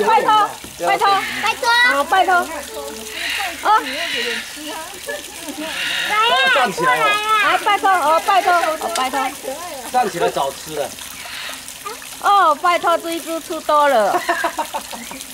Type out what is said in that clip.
呀，拜托，拜托，拜托，啊，拜托。啊，来呀，过来呀，来，拜托，哦，拜托，哦，拜托，站起来找吃的。哦，拜托，这一只吃多了。拜托吃最多。